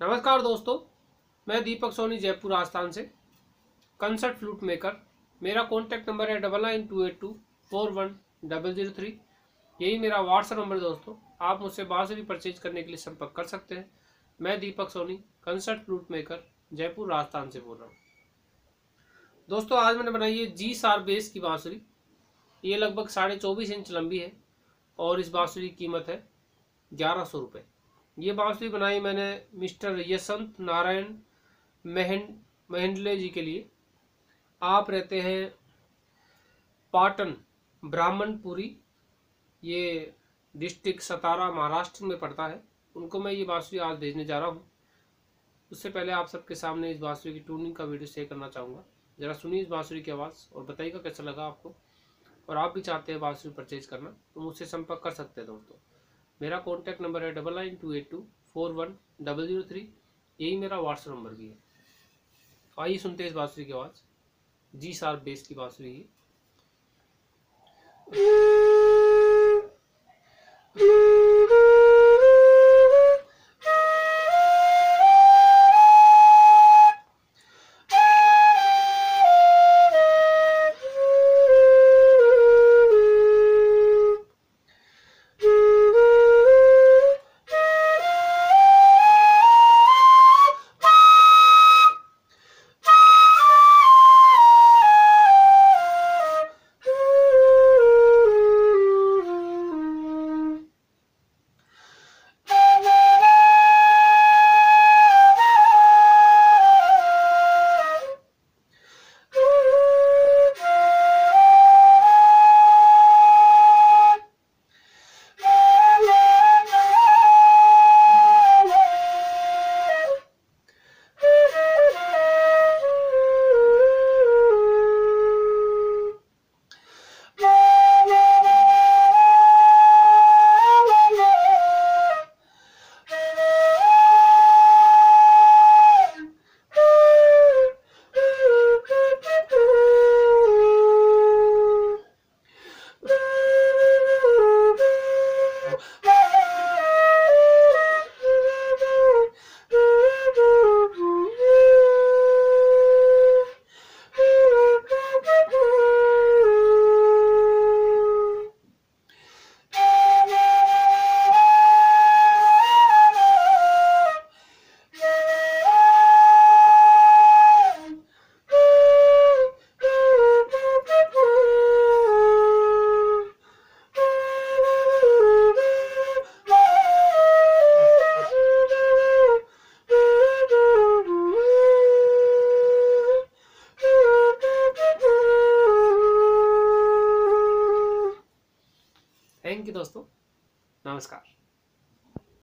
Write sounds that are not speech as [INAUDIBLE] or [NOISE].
नमस्कार दोस्तों, मैं दीपक सोनी जयपुर राजस्थान से। कंसर्ट फ्लूट मेकर मेरा कॉन्टैक्ट नंबर है double nine two eight two four one double zero three यही मेरा व्हाट्सएप नंबर दोस्तों, आप मुझसे बांसुरी परचेज करने के लिए संपर्क कर सकते हैं। मैं Deepak Soni concert flute maker Jaipur Rajasthan से बोल रहा हूँ। दोस्तों, आज मैंने बनाई है जी सार बेस की बाँसुरी। ये लगभग साढ़े चौबीस इंच लंबी है और इस बाँसुरी की कीमत है ग्यारह सौ रुपये ये बांसुरी बनाई मैंने मिस्टर यशंत नारायण महन, महेंडले जी के लिए। आप रहते हैं पाटन, ब्राह्मणपुरी। ये डिस्ट्रिक्ट सतारा महाराष्ट्र में पड़ता है। उनको मैं ये बांसुरी आज भेजने जा रहा हूँ। उससे पहले आप सबके सामने इस बांसुरी की ट्यूनिंग का वीडियो शेयर करना चाहूँगा। ज़रा सुनिए इस बांसुरी की आवाज़ और बताइएगा कैसा लगा आपको। और आप भी चाहते हैं बांसुरी परचेज करना तो मुझसे संपर्क कर सकते हैं दोस्तों। मेरा कॉन्टैक्ट नंबर है double nine two eight two four one double zero three यही मेरा व्हाट्सअप नंबर भी है। आइए सुनते हैं इस बांसुरी की आवाज़। जी सार बेस की बांसुरी है। [LAUGHS] थैंक यू दोस्तों। नमस्कार।